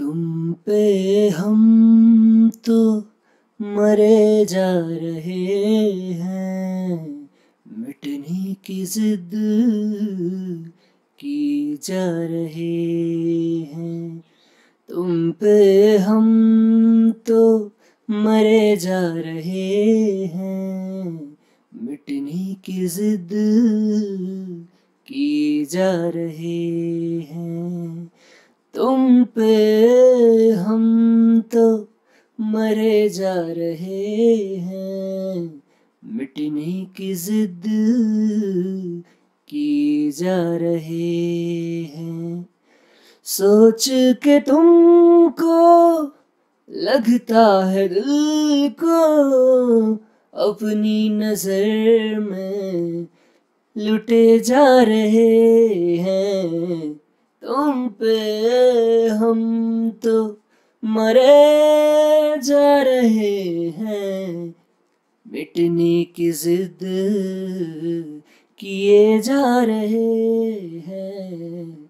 तुम पे हम तो मरे जा रहे हैं। मिटने की जिद की जा रहे हैं। तुम पे हम तो मरे जा रहे हैं। मिटने की जिद की जा रहे हैं। पे हम तो मरे जा रहे हैं। मिटने की जिद की जा रहे हैं। सोच के तुमको लगता है दिल को अपनी नज़र में लुटे जा रहे हैं। तुम पे हम तो मरे जा रहे हैं। मिटने की जिद किए जा रहे हैं।